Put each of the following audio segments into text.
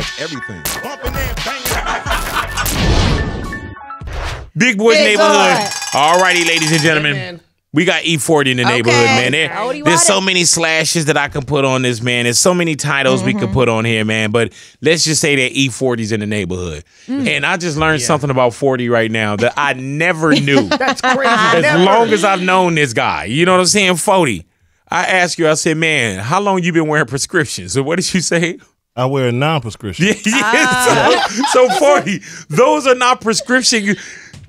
has everything. Bumping and banging. Big Boys Big Neighborhood. boy. All righty, ladies and gentlemen. man. We got E40 in the Okay. neighborhood, man. There- How do you there's so it? many slashes that I can put on this, man. There's so many titles we Mm-hmm. could put on here, man. But let's just say that E40's in the neighborhood. Mm. And I just learned something about 40 right now that I never knew. That's crazy. as Never. long as I've known this guy. You know what I'm saying? 40. I asked you, I said, man, how long you been wearing prescriptions? So what did you say? I wear a non-prescription. Yeah, yeah. Ah. So, so 40, those are not prescription.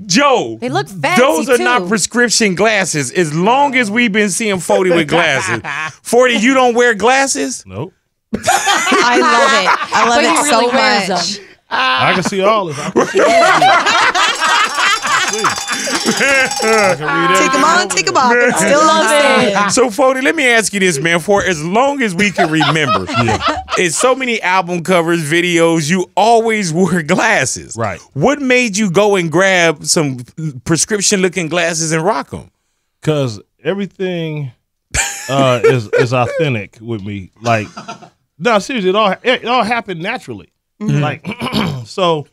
Joe, They look fancy, Those are not prescription glasses. As long as we've been seeing 40 with glasses. 40, you don't wear glasses? Nope. I love it. I love But he it really so wears much. them. I can see all of I Take them everything on, over take them off. It's Still love it. So, 40, let me ask you this, man. For as long as we can remember, it's so many album covers, videos, you always wore glasses. Right. What made you go and grab some prescription looking glasses and rock them? Cause everything uh, is is authentic with me. Like, no, seriously, it all it all happened naturally. Like, so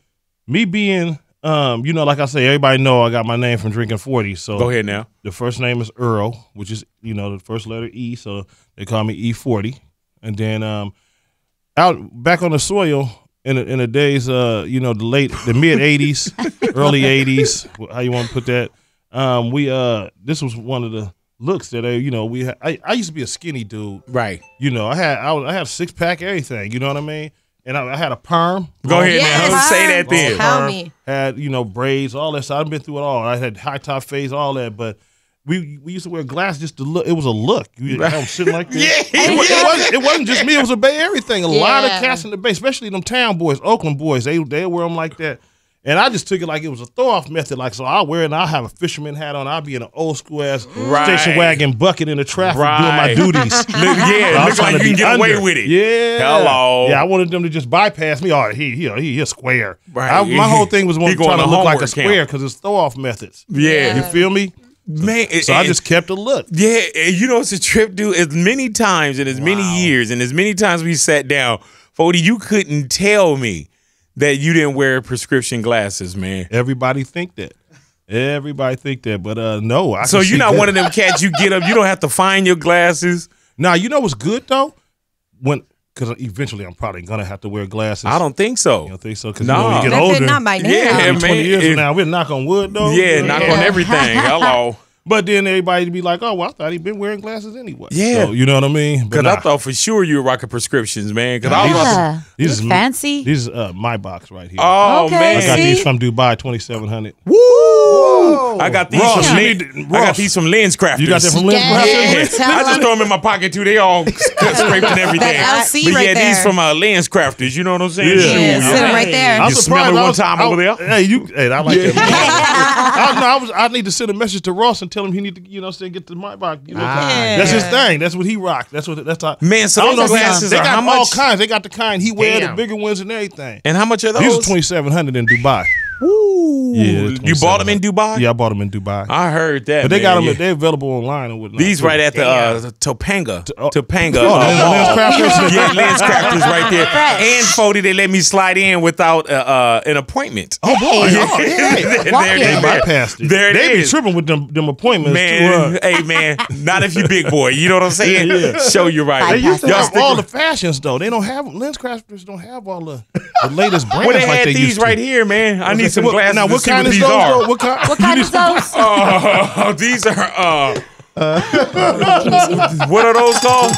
me being, um, you know, like I say, everybody know I got my name from drinking forty. So Go ahead now. the first name is Earl, which is you know the first letter E, so they call me E forty. And then um, out back on the soil in the, in the days, uh, you know, the late the mid '80s, early '80s, how you want to put that? Um, we uh, this was one of the looks that I, you know, we had, I I used to be a skinny dude. Right. You know, I had I, was, I had six pack, everything. You know what I mean? And I, I had a perm. Go ahead Yes. now. Say that then. Tell Perm, me. Had you know braids, all that. stuff. I've been through it all. I had high top fades, all that. But we we used to wear glasses just to look. It was a look. You right. sitting like this. Yeah. It, wa- it wasn't. It wasn't just me. It was a bay. Everything. A lot of cats in the bay, especially them town boys, Oakland boys. They they wear them like that. And I just took it like it was a throw off method. Like so, I'll wear it and I'll have a fisherman hat on. I'll be in an old school ass Right. station wagon bucket in the traffic Right. doing my duties. Look, yeah, I look was trying like to you can be get away under. with it. Yeah. Hello. Yeah, I wanted them to just bypass me. Oh, he he he he's square. Right. I, my whole thing was He wanting going trying to to look like a square because it's throw off methods. Yeah. You feel me? Man, So I just kept a look. Yeah, and you know it's a trip, dude. As many times and as many years and as many times we sat down, Fody, you couldn't tell me that you didn't wear prescription glasses, man. Everybody think that. Everybody think that, but uh no. I So you're not that. one of them cats. You get up, you don't have to find your glasses. Now you know what's good though, when because eventually I'm probably gonna have to wear glasses. I don't think so. You don't think so? Because No. you, know, when you get That older, did not by now. Yeah, man. 20 years If- from now, we're knock on wood though. yeah, You know? knock on everything. Hello. But then everybody would be like, "Oh, well, I thought he'd been wearing glasses anyway." Yeah. So, you know what I mean? But Because I thought for sure you were rocking prescriptions, man. Because I was Yeah. These Look is- fancy. These are uh, Maybach right here. Oh Okay, man. I got these from Dubai, twenty seven hundred. Woo! I got these Ross, from you Lens, need to- I got these from Lens Crafters. You got that from Lens Yeah. Crafters? Yeah, I just throw them in my pocket too. They all scraped and everything. That LC but right yeah, these from uh, Lens Crafters. You know what I'm saying? Yeah. Shoot, Yeah, sit 'em right there. You smell it one time over there? Hey, you. Hey, I like that. I, no, I was. I need to send a message to Ross and tell him he need to, you know, say get the Maybach. You know, ah, that's his thing. That's what he rocks. That's what. That's how. Man, so I don't those know glasses they are got how all much? kinds. They got the kind he wear, the bigger ones and everything. And how much are those? These are twenty seven hundred in Dubai. Woo. Yeah, you bought them in Dubai? Yeah, I bought them in Dubai. I heard that. but they man, got them. yeah. They're available online and whatnot. These right at the uh, Topanga. oh. Topanga. Oh, uh, Lens- Lens Crafters? yeah, Lens Crafters right there. And Fody, they let me slide in without uh, uh, an appointment. Oh boy! Oh, yeah. there, Walk there, there, They bypassed it. There it they be tripping with them them appointments Man, too. Uh, hey man, not if you big boy. You know what I'm saying? Yeah. Show you right. They used to Y'all have stick all the fashions though. They don't have lens crafters. Don't have all the, the latest brands Well, they like they these used to. right here, man. I need some What- glasses Now, what kind what is these those? are. What kind? What kind is those? Oh, these are uh, what are those called?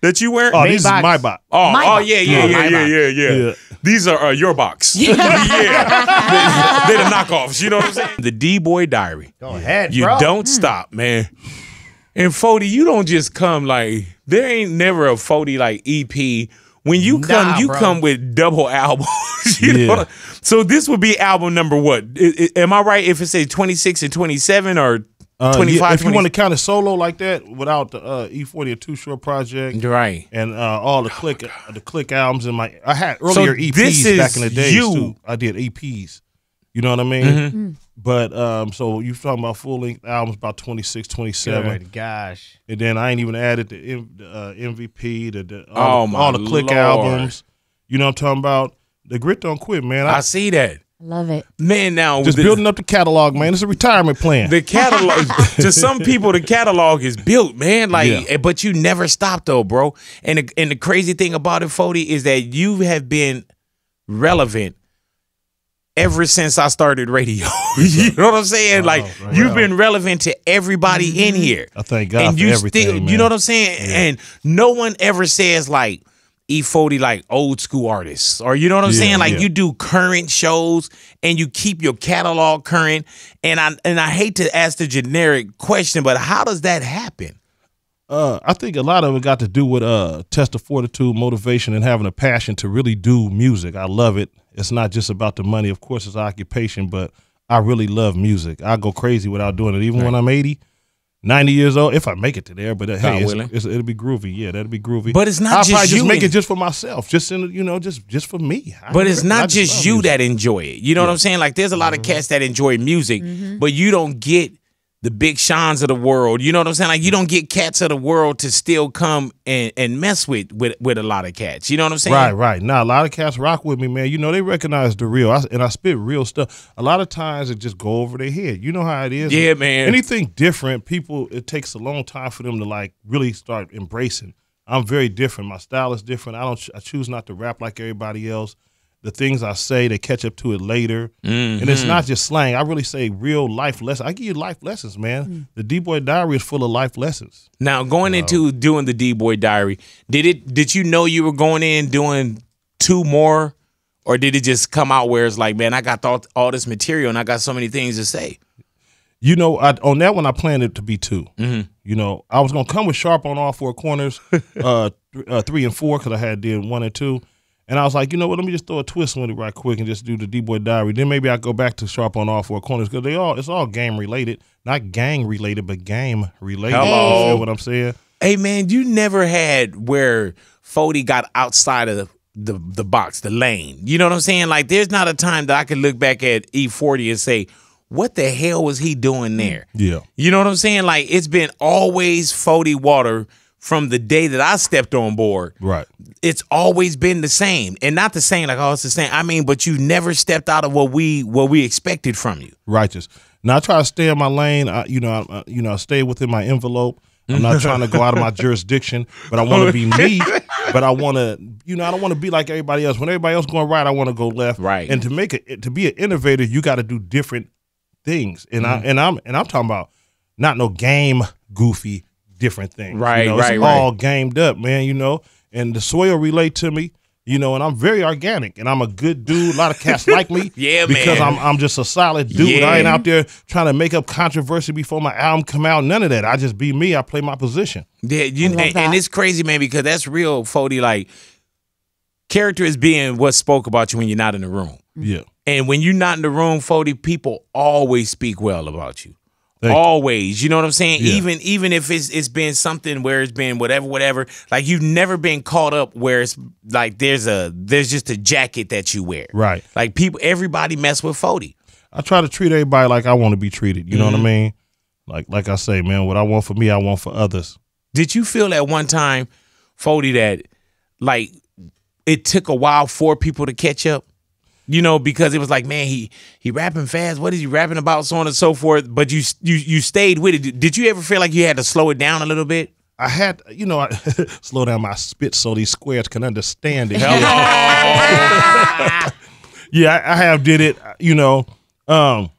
That you wear? Oh, these is Maybach. Oh, My oh box. yeah, yeah, yeah, yeah, yeah, yeah, Yeah. These are uh, your box. yeah, they, are the knockoffs. You know what I'm saying? The D Boy Diary. Go ahead, You bro. don't stop, man. And Fody, you don't just come like there ain't never a Fody like EP. When you come, Nah, you bro. come with double albums. you Yeah. know? So this would be album number what? I- I- am I right if it says 26 and 27 or Uh, 25? yeah, if you 20 want to count it solo like that without the uh, E40 or Too Short Project right. and uh, all the click the click albums and my I had So earlier EPs this is back in the days you. too. I did EPs. You know what I mean? Mm-hmm. But um, so you talking about full length albums about 26, 27. Good gosh. And then I ain't even added the, M, the uh, MVP, the, the Oh, all, the, my all the click Lord. albums. You know what I'm talking about? The grit don't quit, man. I I, see that. Love it. Man, now just the, building up the catalog, man. It's a retirement plan. the catalog to some people the catalog is built, man. Like Yeah. eh, but you never stop though, bro. And the, and the crazy thing about it, Fody, is that you have been relevant ever since I started radio. you know what I'm saying? like right. you've been relevant to everybody in mm-hmm. here. I thank God and for you everything, still, man. you know what I'm saying? And no one ever says like E40 like old school artists, or you know what I'm Yeah, saying? Like yeah. you do current shows and you keep your catalog current. And I and I hate to ask the generic question, but how does that happen? Uh, I think a lot of it got to do with uh, test of fortitude, motivation, and having a passion to really do music. I love it. It's not just about the money. Of course, it's occupation, but I really love music. I go crazy without doing it, even when I'm 80, 90 years old, if I make it to there. But uh, hey, it's, it's, it'll be groovy. Yeah, that'll be groovy. But it's not I'll just probably just make it just for myself, just in you know, just just for me. I But don't it's really- I not just you music. that enjoy it. You know what I'm saying? Like there's a lot of cats that enjoy music, but you don't get the big shines of the world. You know what I'm saying? Like you don't get cats of the world to still come and, and mess with, with with a lot of cats. You know what I'm saying? Right, right. Now a lot of cats rock with me, man. You know they recognize the real, I, and I spit real stuff. A lot of times it just go over their head. You know how it is. Yeah, man. Anything different, people it takes a long time for them to like really start embracing. I'm very different. My style is different. I don't. I choose not to rap like everybody else. The things I say, they catch up to it later, and it's not just slang. I really say real life lessons. I give you life lessons, man. The D Boy Diary is full of life lessons. Now going into doing the D Boy Diary, did it? Did you know you were going in doing two more, or did it just come out where it's like, man, I got all, all this material and I got so many things to say? You know, I, on that one, I planned it to be 2 You know, I was gonna come with sharp on all four corners, uh, th- uh, three and four, because I had did one and two, and I was like, you know what, let me just throw a twist on it right quick and just do the D Boy Diary. Then maybe I go back to sharp on all four corners because they all it's all game related, not gang related, but game related. Hello. You feel what I'm saying? Hey man, you never had where Fody got outside of the, the the box, the lane. You know what I'm saying? Like there's not a time that I could look back at E40 and say, what the hell was he doing there? Yeah. You know what I'm saying? Like it's been always Fody Water from the day that I stepped on board. Right. It's always been the same. And not the same like oh it's the same. I mean, but you never stepped out of what we what we expected from you. righteous. Now I try to stay in my lane. I, you know, I, you know, I stay within my envelope. I'm not trying to go out of my jurisdiction, but I want to be me. But I want to, you know, I don't want to be like everybody else. When everybody else going right, I want to go left. Right. And to make it, to be an innovator, you got to do different things. And I mm-hmm. and I'm and I'm talking about not no game goofy different things. Right, You know, right, it's right. all gamed up, man. You know, and the soil relate to me. You know, and I'm very organic, and I'm a good dude. A lot of cats like me, Yeah, because man. I'm I'm just a solid dude. Yeah. I ain't out there trying to make up controversy before my album come out. None of that. I just be me. I play my position. Yeah, you, and, and it's crazy, man, because that's real, Fody. Like, character is being what spoke about you when you're not in the room. Yeah. And when you're not in the room, Fody, people always speak well about you. Always, you know what I'm saying? Yeah. Even even if it's it's been something where it's been whatever, whatever. Like you've never been caught up where it's like there's a there's just a jacket that you wear. Right. Like people, everybody mess with Fody. I try to treat everybody like I want to be treated. You know Mm-hmm. what I mean? Like like I say, man, what I want for me, I want for others. Did you feel at one time, Fody, that like it took a while for people to catch up? You know, because it was like, man, he he rapping fast. What is he rapping about? So on and so forth. But you you you stayed with it. Did you ever feel like you had to slow it down a little bit? I had, you know, I slow down my spit so these squares can understand it. yeah, I, I have did it. You know, um,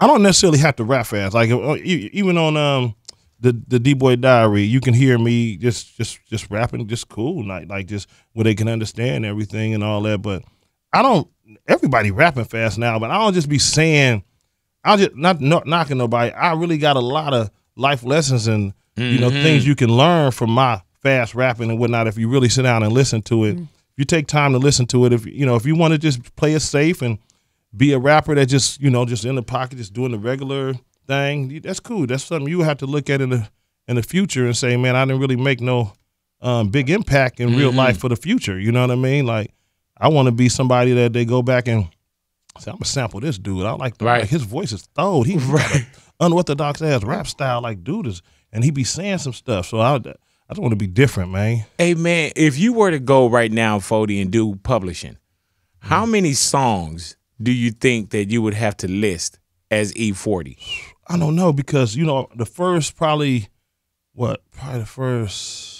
I don't necessarily have to rap fast. Like uh, even on um the the D Boy Diary, you can hear me just just just rapping, just cool, like like just where they can understand everything and all that. But I don't. Everybody rapping fast now, but I don't just be saying. I just not, not knocking nobody. I really got a lot of life lessons and you know things mm-hmm. you can learn from my fast rapping and whatnot. If you really sit down and listen to it, if you take time to listen to it. If you know if you want to just play it safe and be a rapper that just you know just in the pocket, just doing the regular thing, that's cool. That's something you have to look at in the in the future and say, man, I didn't really make no um, big impact in real mm-hmm. life for the future. You know what I mean? Like I want to be somebody that they go back and say, I'm gonna sample this dude. I like, Right. like his voice is thrown. He a unorthodox ass rap style, like dude is, and he be saying some stuff. So I, I just want to be different, man. Hey man, if you were to go right now, Fody, and do publishing, Mm. how many songs do you think that you would have to list as E E40? I don't know because you know the first probably what probably the first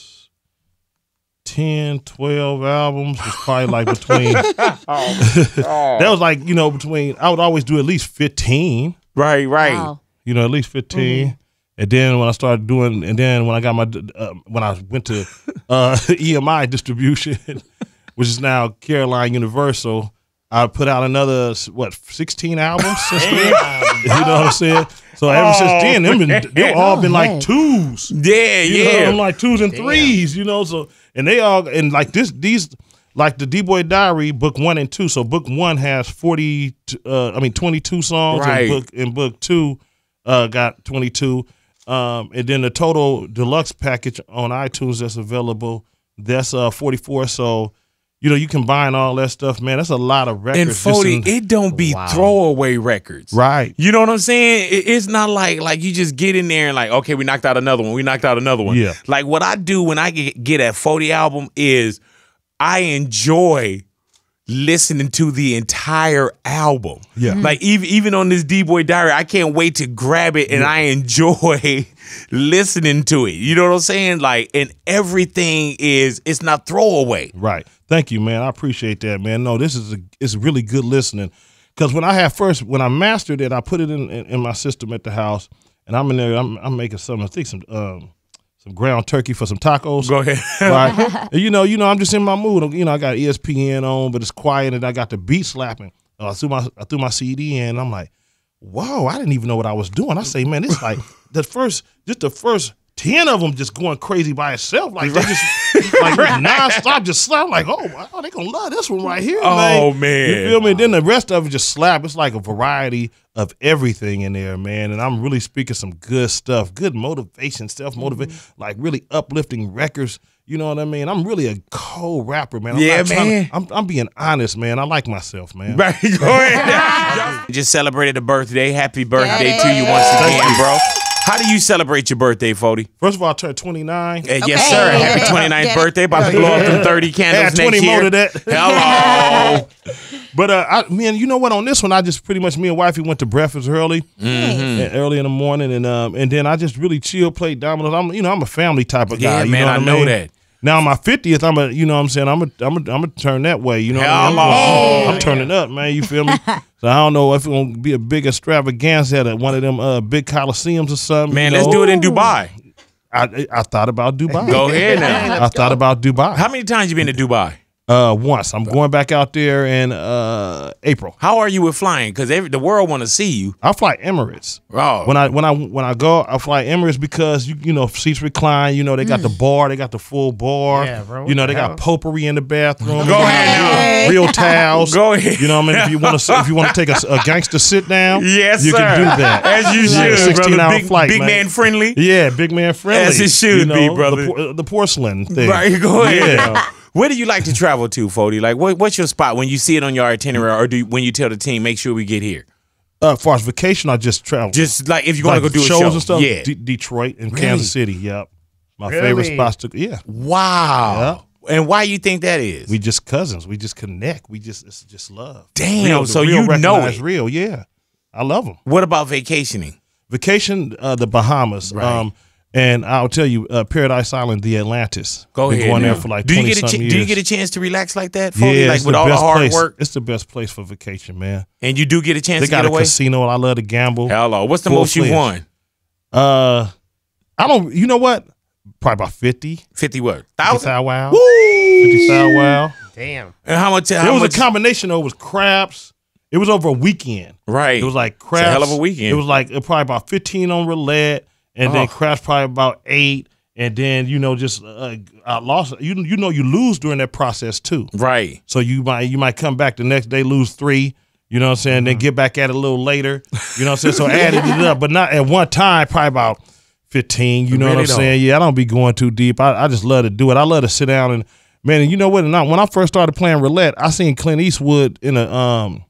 10, 12 albums was probably like between that was like you know between I would always do at least fifteen. Right, right. Wow. you know, at least 15. And then when I started doing, and then when I got my, uh, when I went to uh, EMI distribution, which is now Caroline Universal, I put out another, what, 16 albums since then? You know what I'm saying? So ever since then, them been, they've all been like twos. Yeah, You yeah. know, I'm like twos and threes, you know. So and they all and like this these like the D Boy Diary book one and two. So book one has forty, uh, I mean twenty two songs, Right. and book and book two uh, got twenty two. Um, and then the total deluxe package on iTunes that's available that's uh forty four. So you know you combine all that stuff, man. That's a lot of records. and just Fody, in- it don't be Wow. throwaway records. right. You know what I'm saying? It- It's not like like you just get in there and like, okay, we knocked out another one. We knocked out another one. Yeah. Like what I do when I get get a 40 album is I enjoy listening to the entire album. Yeah. Mhm. Like even even on this D Boy Diary, I can't wait to grab it and I enjoy listening to it. You know what I'm saying? Like and everything is it's not throwaway. Right. Thank you, man. I appreciate that, man. No, this is a, it's really good listening. Because when I had first, when I mastered it, I put it in, in, in my system at the house, and I'm in there. I'm, I'm making some, I think some um, some ground turkey for some tacos. Go ahead. Right. You know, you know, I'm just in my mood. You know, I got ESPN on, but it's quiet, and I got the beat slapping. Uh, I threw my I threw my CD in. And I'm like, whoa! I didn't even know what I was doing. I say, man, it's like the first, just the first. Ten of them just going crazy by itself, like they just like nonstop, just slap. Like, oh, wow, they gonna love this one right here. Oh, man. man. you feel me? Then the rest of it just slap. It's like a variety of everything in there, man. And I'm really speaking some good stuff, good motivation, self motivation, Mm-hmm. like really uplifting records. You know what I mean? I'm really a cold rapper, man. I'm Yeah, not trying to- man. I'm, I'm being honest, man. I like myself, man. Right, go ahead. Just celebrated a birthday. Happy birthday to you once again, bro. How do you celebrate your birthday, Fody? First of all, I turned 29. Uh, yes, sir. Get Happy 29th birthday. About to blow up them 30 candles Add next 20 more year. to that. Hello. But uh, I, man, you know what? On this one, I just pretty much me and wifey went to breakfast early, Mm-hmm. and early in the morning, and um, and then I just really chill, played dominoes. I'm, you know, I'm a family type of guy. Yeah, you man, know I what know that. Now my fiftieth, I'm a, you know, what I'm saying, I'm a, I'm a, I'm gonna turn that way. You know, what I mean? I'm, I'm turning up, man. You feel me? so I don't know if it's gonna be a big extravaganza at one of them uh, big coliseums or something. Man, you let's do it in Dubai. I, I thought about Dubai. Go ahead now. I thought about Dubai. How many times you been to Dubai? Uh, once I'm going back out there in uh April. How are you with flying? Because the world want to see you. I fly Emirates. Oh, When I when I when I go, I fly Emirates because you you know seats recline. You know they got the bar, they got the full bar. Yeah, bro, You know the they got hell? potpourri in the bathroom. Go ahead. Real towels. Go ahead. You know what I mean? If you want to if you want to take a, a gangster sit down, yes, you sir. can do that. As you Yeah, should, 16 brother. hour Big, flight, big man. man friendly. Yeah, big man friendly. As it should you know, be, brother. The, por- the porcelain thing. Right, go ahead. Yeah. Where do you like to travel to, Fody? Like, what, what's your spot when you see it on your itinerary, or do you, when you tell the team, make sure we get here? Uh, as far as vacation, I just travel. Just like if you're going like to go do a shows show, and stuff. yeah. D- Detroit and Really? Kansas City. Yep. My Really? favorite spots to yeah. wow. And why you think that is? We just cousins. We just connect. We just it's just love. Damn, Real- so real you know recognize it. Real, yeah. I love them. what about vacationing? Vacation, uh, the Bahamas. Right. Um, and I'll tell you, uh, Paradise Island, the Atlantis. Go Been ahead. Going there for like do you get a ch- years. do you get a chance to relax like that, Fody? yeah, like it's with the all the best hard place. work, It's the best place for vacation, man. and you do get a chance They to got get a away. casino. I love to gamble. Hello, what's the Full most you fledged. won? Uh, I don't. You know what? Probably about 50. Fifty what? 50 Thousand. Thou wow. Woo! 50 Thou wow. Damn. And how much? How it was much? a combination though. It was craps. It was over a weekend. right. It was like It's a craps. hell of a weekend. It was like uh, probably about fifteen on roulette, and then crash probably about eight, and then you know just uh, I lost. You you know you lose during that process too. right. So you might you might come back the next day lose three. You know what I'm saying? Mm-hmm. Then get back at it a little later. You know what I'm saying? So added it up, but not at one time. Probably about fifteen. You know Really what I'm don't. saying? Yeah, I don't be going too deep. I, I just love to do it. I love to sit down and man. And you know what? And I, when I first started playing roulette, I seen Clint Eastwood in a um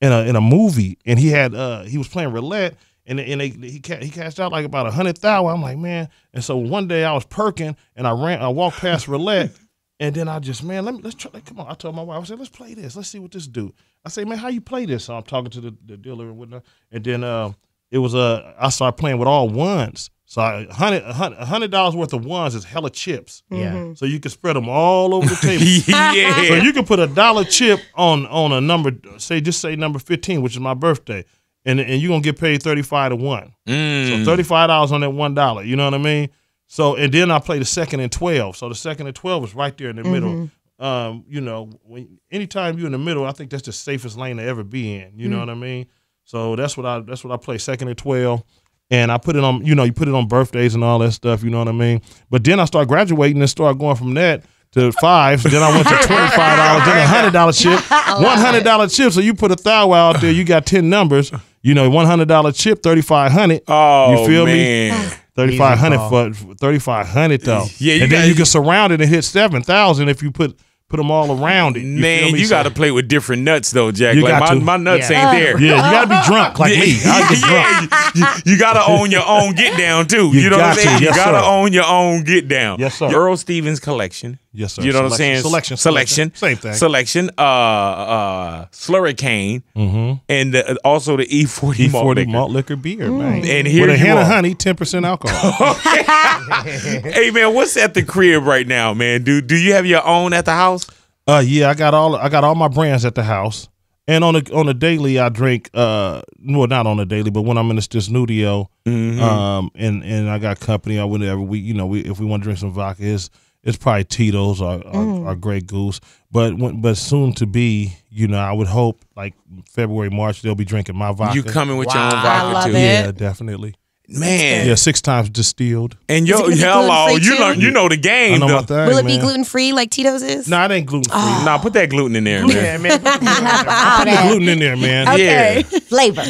in a in a movie, and he had uh he was playing roulette, and and they, he he cashed out like about a hundred thousand. I'm like, man. And so one day I was perking and I ran, I walked past roulette, and then I just, man, let me let's try. Like, come on, I told my wife, I said, let's play this. Let's see what this do. I say, man, how you play this? So I'm talking to the, the dealer and whatnot, and then uh, it was uh, I started playing with all ones. So a hundred a hundred dollars worth of ones is hella chips. Yeah. So you can spread them all over the table. yeah. So you can put a dollar chip on on a number, say just say number fifteen, which is my birthday, and and you're gonna get paid thirty five to one. Mm. So thirty five dollars on that one dollar. You know what I mean? So and then I play the second and twelve. So the second and twelve is right there in the middle. Um, you know, when anytime you're in the middle, I think that's the safest lane to ever be in. You know what I mean? So that's what I that's what I play second and twelve. And I put it on, you know, you put it on birthdays and all that stuff, you know what I mean? But then I start graduating and start going from that to fives. then I went to twenty five dollars, then a hundred dollar chip, one hundred dollar chip. So you put a thou out there, you got ten numbers. You know, one hundred dollar chip, thirty five hundred. Oh, you feel me? man. Ah. Thirty five hundred Easy for thirty five hundred though. Yeah, you and then you can surround it and hit seven thousand if you put put them all around it. You feel Man, me? you got to play with different nuts though, Jack. You like got my, to. my nuts Yeah. ain't uh. there. Yeah, you gotta be drunk like me. I get drunk. Yeah, you, you gotta own your own get down too. You, You know what I'm saying? to, You yes, gotta own your own get down. Yes, sir. Earl Stevens collection. Yes, sir. You know what I'm saying? selection, selection, selection. Same thing. Selection. Uh, uh, Slurricane, Mm-hmm. and the, also the E40 E malt liquor. malt liquor beer, man. And here with a you hint of honey, ten percent alcohol. hey man, what's at the crib right now, man? Do do you have your own at the house? Uh, yeah, I got all I got all my brands at the house, and on the on the daily I drink. Uh, well, not on the daily, but when I'm in the studio, Mm-hmm. um, and and I got company, I whenever we, you know, we if we want to drink some vodka, it's it's probably Tito's or or, mm. or Grey Goose. But when, but soon to be, you know, I would hope like February March they'll be drinking my vodka. You coming with your Wow. own I vodka love too? it. Yeah, definitely. Man. Yeah, six times distilled. And yo, it gonna hello, you know you know the I game. know my thing. Will it be gluten free like Tito's is? No, it ain't gluten free. Ah. Nah, put that gluten in there, man. Yeah, man. All Put the gluten in there, man. Okay. Flavor.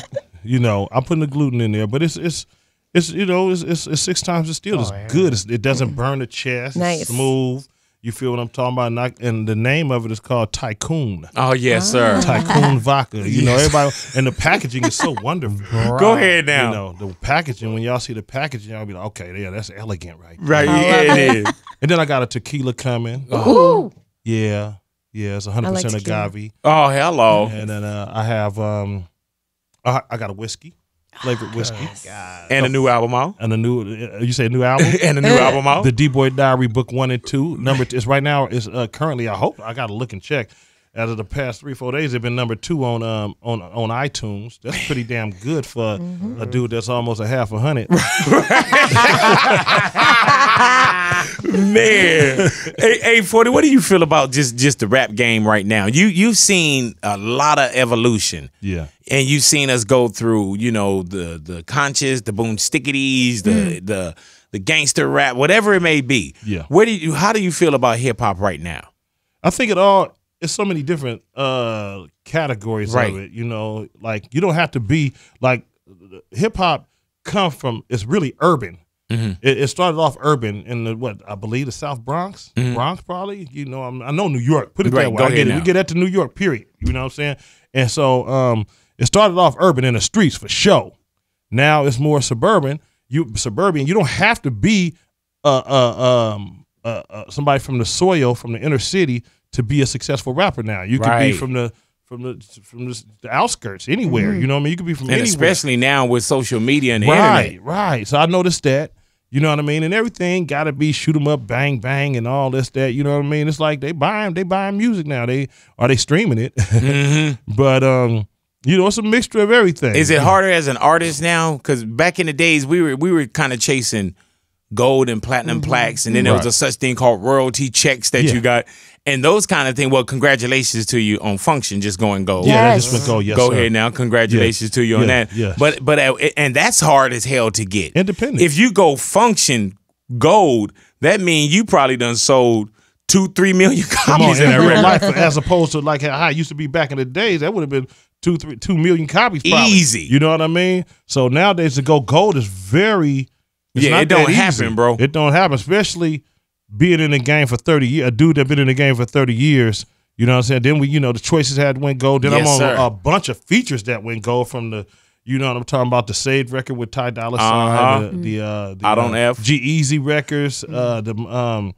You know, I'm putting the gluten in there, but it's it's it's you know it's it's, it's six times distilled. It's Oh, yeah. good. It's, it doesn't burn the chest. Nice. It's smooth. You feel what I'm talking about? And, I, and the name of it is called Tycoon. Oh yes, sir. Tycoon vodka. You know, everybody and the packaging is so wonderful. Go ahead now. You know, the packaging, when y'all see the packaging, y'all be like, okay, yeah, that's elegant, right? Right, yeah, it is. And then I got a tequila coming. Ooh. Yeah. Yeah, it's 100% like tequila. agave. Oh, hello. And then uh, I have, um, I, I got a whiskey, flavored whiskey. And a new album out. And a new, uh, you say a new album? And a new album out. the D Boy Diary Book One and Two. Number is right now is uh, currently. I hope I got to look and check. As of the past three four days, they've been number two on um on on iTunes. That's pretty damn good for a dude that's almost a half a hundred. Man, hey, hey, forty. What do you feel about just just the rap game right now? You you've seen a lot of evolution, yeah, and you've seen us go through, you know, the the conscious, the boom stickities, the the the gangster rap, whatever it may be. Yeah. Where do you? How do you feel about hip hop right now? I think it all. It's so many different uh categories Right. of it. You know, like you don't have to be like hip hop. Come from it's really urban. Mhm. It, it started off urban in the what I believe the South Bronx, Bronx probably. You know, I'm, I know New York. Put it Mm-hmm. Right, that way. I get it. We get that to New York. Period. You know what I'm saying? And so um, it started off urban in the streets for show. Now it's more suburban. You suburban. You don't have to be uh, uh, um, uh, uh, somebody from the soil from the inner city to be a successful rapper. Now you could Right. be from the from the from the, the outskirts anywhere. You know what I mean? You could be from And anywhere. especially now with social media and the Right, internet. right. So I noticed that. You know what I mean? And everything got to be shoot 'em up, bang bang, and all this that. You know what I mean? It's like they buying they buying music now. They are they streaming it, but um, you know, it's a mixture of everything. Mm-hmm. Is it harder as an artist now? Because back in the days, we were we were kind of chasing gold and platinum plaques, and then there was a such thing called royalty checks that Yeah. you got, and those kind of thing. Well, congratulations to you on function just going gold. Yeah, that Yes. just went go. Yes, Go sir. ahead now. Congratulations to you on Yeah, that. yes. But but uh, and that's hard as hell to get. Independent. If you go function gold, that means you probably done sold two three million Come on, copies in in real life, as opposed to like how it used to be back in the days, that would have been two, three, two million copies. Probably. Easy. You know what I mean? So nowadays to go gold is very. it's Yeah, not it don't that happen, easy. bro. It don't happen, especially being in the game for thirty years. A dude that been in the game for thirty years. You know what I'm saying? Then we, you know, the choices had went gold. Then I'm on sir. a bunch of features that went gold from the, You know what I'm talking about? The Saved record with Ty Dolla Sign, Uh-huh. the, the uh, the Out on uh, F. G-Eazy records, uh, the um,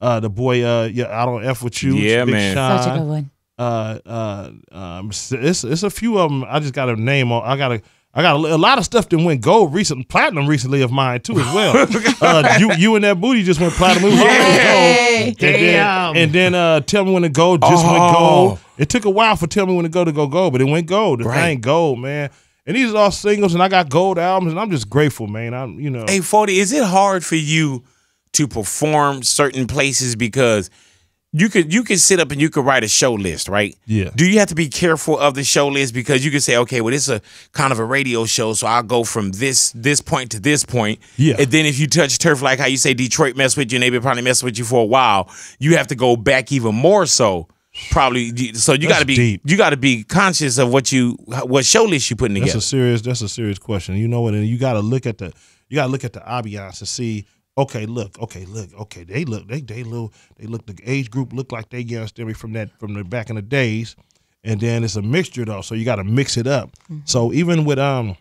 uh, the boy, uh, yeah, I don't F with you, Yeah, Big man. Sean. Such a good one. Uh, uh, um, it's it's a few of them. I just got a name on. I got a. I got a, a lot of stuff that went gold recent, platinum recently of mine too as well. uh, you you and that booty just went platinum. It was already gold. And then, and then uh, tell me when to go just went Oh. gold. It took a while for tell me when to go to go gold, but it went gold. The Right. thing gold, man. And these are all singles, and I got gold albums, and I'm just grateful, man. I'm you know. Hey, 40, is it hard for you to perform certain places because you could you could sit up and you could write a show list, right? Yeah. Do you have to be careful of the show list because you could say, okay, well, it's a kind of a radio show, so I'll go from this this point to this point. Yeah. And then if you touch turf, like how you say Detroit mess with you, and they've been probably messing with you for a while, you have to go back even more so. Probably so you got to be deep. you got to be conscious of what you what show list you putting That's together. a serious. That's a serious question. You know what? And you got to look at the. You got to look at the ambiance and see. Okay, look. Okay, look. Okay, they look. They they little. They look. The age group look like they youngster me from that from the back in the days, and then it's a mixture though. So you got to mix it up. Mm-hmm. So even with um,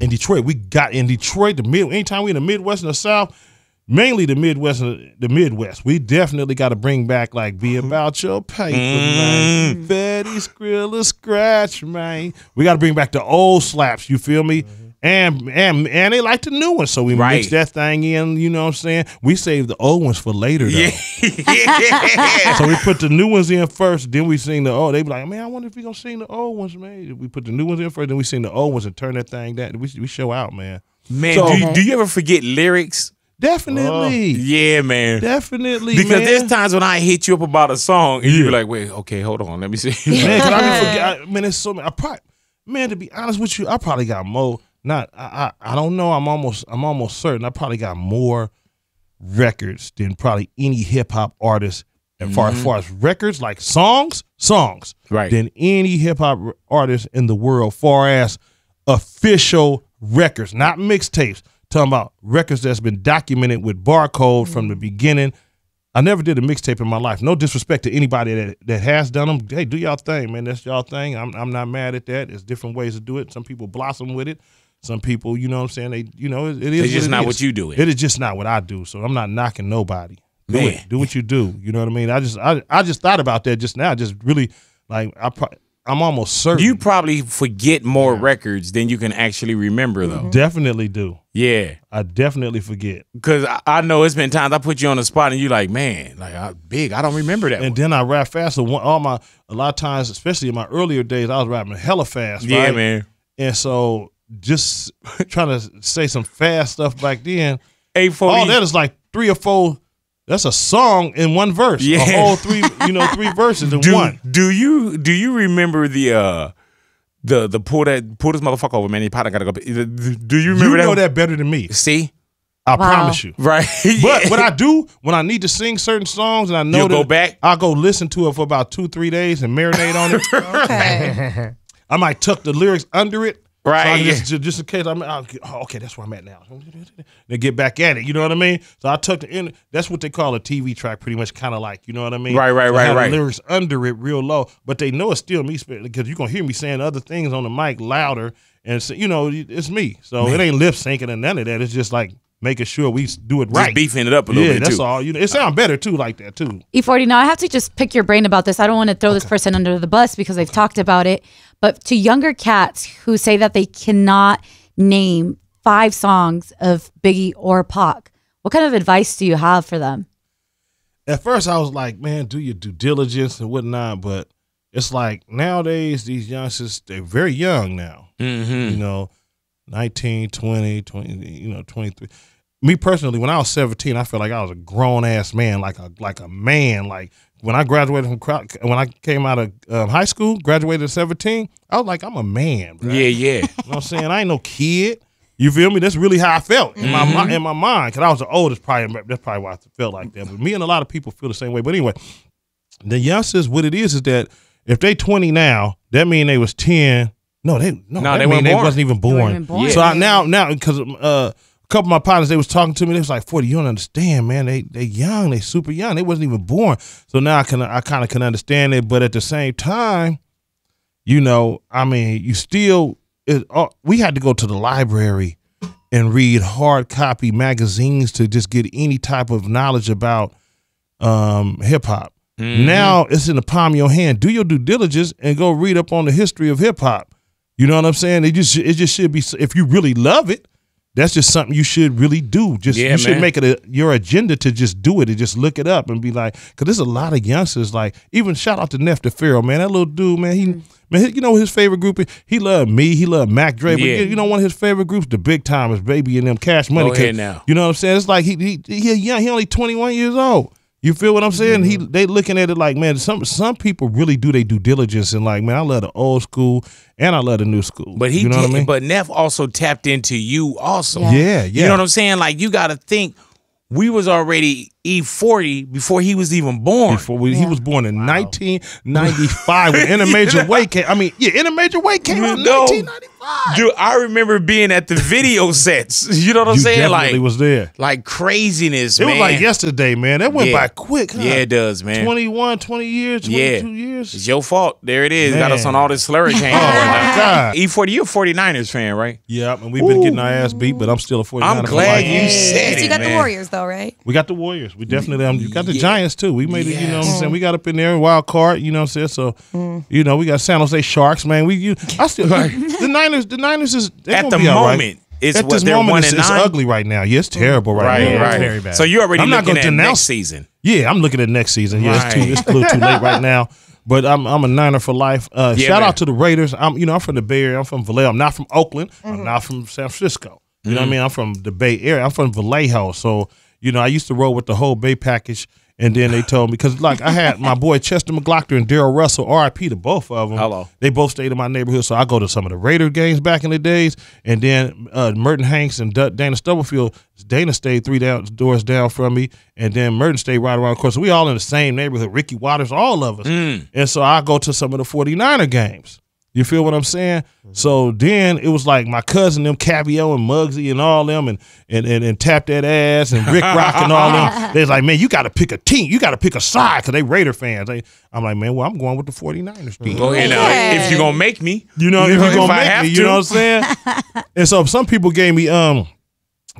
in Detroit, we got in Detroit the mid. Anytime we in the Midwest and the South. Mainly the Midwest, and the Midwest. We definitely got to bring back like "Be mm-hmm. About Your Paper," man. Mm-hmm. Betty Skrilla Scratch, man. We got to bring back the old slaps. You feel me? And and and they like the new ones, so we Right. mix that thing in. You know what I'm saying? We save the old ones for later, though. yeah. So we put the new ones in first, then we sing the old. They be like, man, I wonder if we gonna sing the old ones, man. We put the new ones in first, then we sing the old ones and turn that thing down. We we show out, man. Man, So- do, you, do you ever forget lyrics? Definitely, oh. Yeah, man. definitely, Because man. there's times when I hit you up about a song and you be Yeah. like, wait, okay, hold on, let me see. man, I be forget. I, man, it's so many. I probably, man, to be honest with you, I probably got more. Not, I, I, I don't know. I'm almost, I'm almost certain. I probably got more records than probably any hip hop artist. As far as mm-hmm. far as records, like songs, songs, Right. Than any hip hop artist in the world. Far as official records, not mixtapes. Talking about records that's been documented with barcode from the mm-hmm. beginning. I never did a mixtape in my life. No disrespect to anybody that that has done them. Hey, do y'all thing, man. That's y'all thing. I'm I'm not mad at that. There's different ways to do it. Some people blossom with it. Some people, you know what I'm saying? They, you know, it, it is. It's just it not is. what you do. It is just not what I do. So I'm not knocking nobody. Do Man. it. Do what you do. You know what I mean? I just I, I just thought about that just now. Just really like I pro- I'm almost certain. You probably forget more records than you can actually remember, though. Mm-hmm. definitely do. Yeah. I definitely forget. Because I, I know it's been times I put you on the spot and you're like, man, like, I, big, I don't remember that And one. then I rap fast. So one, all my a lot of times, especially in my earlier days, I was rapping hella fast. Yeah, right? man. And so just trying to say some fast stuff back then, 840. all that is like three or four. That's a song in one verse. Yeah. A whole three, you know, three verses in do, one. do you do you remember the uh the the pull that pull this motherfucker over, man? He probably gotta go. Do you You remember know that? that better than me. See, I Wow. promise you. right? But what I do when I need to sing certain songs and I know You'll that go back? I'll go listen to it for about two, three days and marinate on it. Okay. I might tuck the lyrics under it. So Right, can just, ju- just in case I'm, get- oh, okay, that's where I'm at now. Then get back at it. You know what I mean? So I tucked it in. That's what they call a TV track, pretty much, kind of like. You know what I mean? Right, right, So right, right. lyrics under it, real low, but they know it's still me because you're gonna hear me saying other things on the mic louder, and so, you know it's me. So it ain't lip syncing and none of that. It's just like making sure we do it Just right. beefing it up a little yeah, bit that's too. all. You know, it sounds better too, like that too. E40, now I have to just pick your brain about this. I don't want to throw this person under the bus because they've talked about it. But to younger cats who say that they cannot name five songs of Biggie or Pac, what kind of advice do you have for them? at first I was like, man, do your due diligence and whatnot, but it's like nowadays these youngsters they're very young now. Mm-hmm. You know, 19, 20, 20, you know, 23. Me personally, when I was 17, I felt like I was a grown ass man, like a like a man. Like when I graduated from when I came out of um, high school, graduated at 17, I was like, I'm a man. Bro. Yeah, yeah. You know what I'm saying? I ain't no kid. You feel me? That's really how I felt in my in my mind because I was the oldest. Probably that's probably why I felt like that. But me and a lot of people feel the same way. But anyway, the youngsters, what it is is that if they 20 now, that mean they was 10. No, they no, No, that they mean weren't they wasn't even born. weren't even born. So I, now now because uh, a couple of my partners they was talking to me. They was like, "40, you don't understand, man. They they young. They super young. They wasn't even born." So now I can I kind of can understand it. But at the same time, you know, I mean, you still it, uh, we had to go to the library and read hard copy magazines to just get any type of knowledge about um, hip hop. Now it's in the palm of your hand. Do your due diligence and go read up on the history of hip hop. You know what I'm saying? It just it just should be if you really love it. That's just something you should really do. Just Yeah, you should man. make it a, your agenda to just do it and just look it up and be like, because there's a lot of youngsters like even shout out to Nef the Pharaoh, man. That little dude, man. He mm. man, he- you know his favorite group. He loved me. He loved Mac Dre. But Yeah. you know one of his favorite groups, the Big Tymers, Baby and them Cash Money. Go ahead 'Cause now. You know what I'm saying? It's like he he he young. He only 21 years old. You feel what I'm saying? He Mm-hmm. they looking at it like, man, some some people really do they due diligence and like, man, I love the old school and I love the new school. But he you know did, what I mean? but Nef also tapped into you also. Yeah. yeah, yeah. You know what I'm saying? Like you got to think we was already E40 before he was even born. Before we, he was born in 1995 when In a Major Way came. I mean, yeah, In a Major Way came out in 1995. Dude, I remember being at the video sets. You know what I'm you saying? definitely Like was there. like craziness, It man. was like yesterday, man. That went Yeah. by quick. Huh? Yeah, it does, man. 21, 20 years, Yeah. 22 years. It's your fault. There it is. Got us on all this slurricane. Oh, my God. E40, you're a 49ers fan, right? Yeah, and we've been getting our ass beat, but I'm still a 49er. I'm glad you said it, you got the. Warriors though, right? We got the Warriors. We definitely um, you got the Yeah. Giants too. We made it, you know what I'm saying? We got up in there wild card, you know what I'm saying? So you know, we got San Jose Sharks, man. We you I still the Niners the Niners is At the be all right. moment, it's At what this they're moment one it's, and it's ugly right now. Yeah, it's terrible right, Right, now. right. very bad. So you're already I'm not looking gonna at denounce- next season. Yeah, I'm looking at next season. Yeah, it's, too, it's a little too late right now. But I'm I'm a Niner for life. Uh, Yeah, shout man. out to the Raiders. I'm you know I'm from the Bay Area. I'm from Vallejo. I'm not from Oakland. I'm not from San Francisco. You know what I mean? I'm from the Bay Area. I'm from Vallejo. So you know I used to roll with the whole Bay package. And then they told me because like I had my boy Chester McGlockton and Darrell Russell, R.I.P. to both of them. Hello. They both stayed in my neighborhood, so I go to some of the Raider games back in the days. And then uh, Merton Hanks and D- Dana Stubblefield, Dana stayed three down, doors down from me, and then Merton stayed right around the corner. So we all in the same neighborhood. Ricky Watters, all of us. And so I go to some of the 49er games. You feel what I'm saying? So then it was like my cousin, them Cavio and Muggsy and all them, and and and, and tap that ass and Rick Rock and all them. They was like, man, you got to pick a team, you got to pick a side because they Raider fans. They, I'm like, man, well, I'm going with the 49ers team. Go ahead now. Yeah. If you're going to make me. You know, if you're gonna I make me, to. you know what I'm saying? and so some people gave me um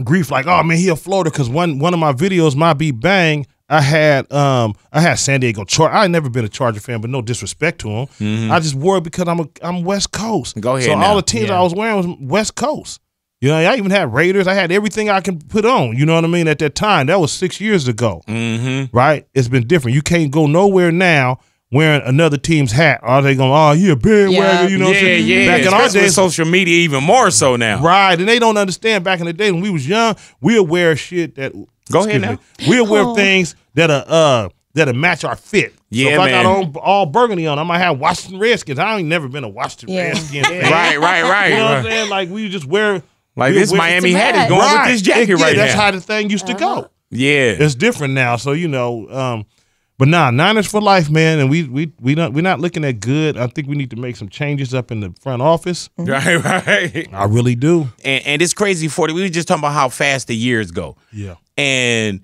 grief, like, oh man, he a Florida, because one one of my videos, might be bang, I had um I had San Diego Char. I ain't never been a Charger fan, but no disrespect to him. I just wore it because I'm a I'm West Coast. Mm-hmm. Go ahead So now. all the teams I was wearing was West Coast. You know, I even had Raiders. I had everything I can put on. You know what I mean? At that time, that was six years ago Mm-hmm. right? It's been different. You can't go nowhere now wearing another team's hat. Are they going, oh, yeah, bandwagon, Yeah. you know what I'm yeah, saying? yeah. Back in our day, social media even more so now. right? And they don't understand back in the day when we was young, we'll wear shit that. Go ahead excuse me, We'll wear Oh. things that are, uh, that'll match our fit. Yeah, so if I got on all burgundy on, I might have Washington Redskins. I ain't never been a Washington Yeah. Redskins fan. Right, right, right. You know what I'm saying? Like we just wear Like this Miami hat is going Right. with this jacket yeah, right that's now. how the thing used to go yeah. it's different now. So you know, um, but nah, Niners for life, man. And we we we not we're not looking at good. I think we need to make some changes up in the front office. Right, right. I really do. And, and it's crazy, 40. We were just talking about how fast the years go. Yeah. And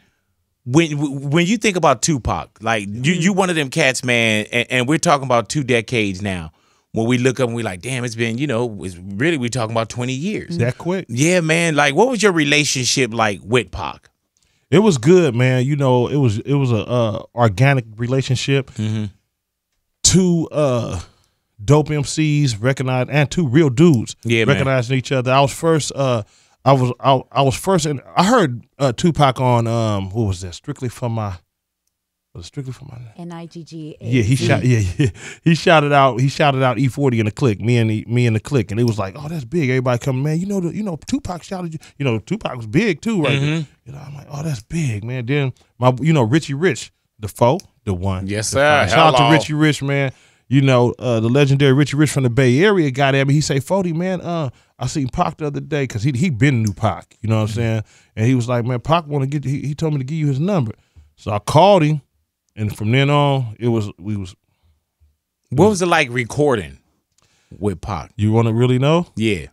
when when you think about Tupac, like you mm-hmm. you one of them cats, man, and, and we're talking about two decades now. When we look up and we're like, damn, it's been, you know, it's really we talking about 20 years. That quick. Yeah, man. Like, what was your relationship like with Pac? It was good, man. You know, it was it was a uh, organic relationship. Mm-hmm. Two uh, dope MCs recognized and two real dudes Yeah, man. recognizing each other. I was first. Uh, I was I, I was first, and I heard uh, Tupac on um, what was that? Strictly for my. Was it strictly for my. N I G G. Yeah, he shot. Yeah, yeah, he shouted out. He shouted out E40 in the click. Me and the, me and the click, and it was like, oh, that's big. Everybody coming, man. You know, the, you know, Tupac shouted you. You know, Tupac was big too, right? there. You know, I'm like, oh, that's big, man. Then my, you know, Richie Rich, the foe, the one. Yes, The sir. Shout out to Richie Rich, man. You know, uh, the legendary Richie Rich from the Bay Area got at me. He say, "Fody, man, uh, I seen Pac the other day because he he been new Pac. You know what I'm saying? And he was like, man, Pac want to get. He, he told me to give you his number. So I called him, and from then on, it was we was. What was it like recording with Pac? You want to really know, Yeah.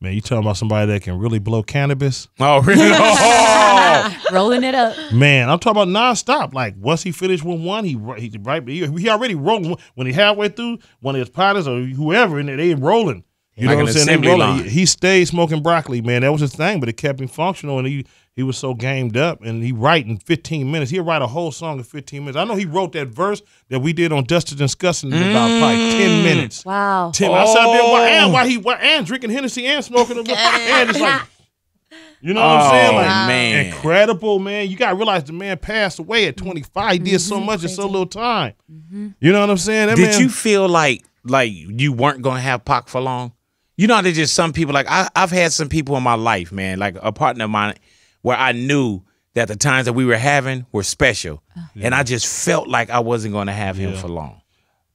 man? You talking about somebody that can really blow cannabis, Oh, really? Oh. Rolling it up. man? I'm talking about nonstop. Like once he finished with one, he he right he, he already rolled when he halfway through one of his partners or whoever, and they rolling. You Like know what I'm saying? Rolling. He, he stayed smoking broccoli, man. That was his thing, but it kept him functional, and he he was so gamed up, and he write in 15 minutes. He'll write a whole song in 15 minutes. I know he wrote that verse that we did on Dusted Disgusted in about probably Mm. 10 minutes. Wow. Tim, I sat there, why, Oh. and why he, why, and drinking Hennessy and smoking a and just like, you know what I'm Oh, saying? Like, man. incredible, man. You got to realize the man passed away at 25. He did so much in so little time. You know what I'm saying? That Did man, you feel like like you weren't gonna have Pac for long? You know, how there's just some people like I, I've had some people in my life, man, like a partner of mine, where I knew that the times that we were having were special, and I just felt like I wasn't gonna have him for long.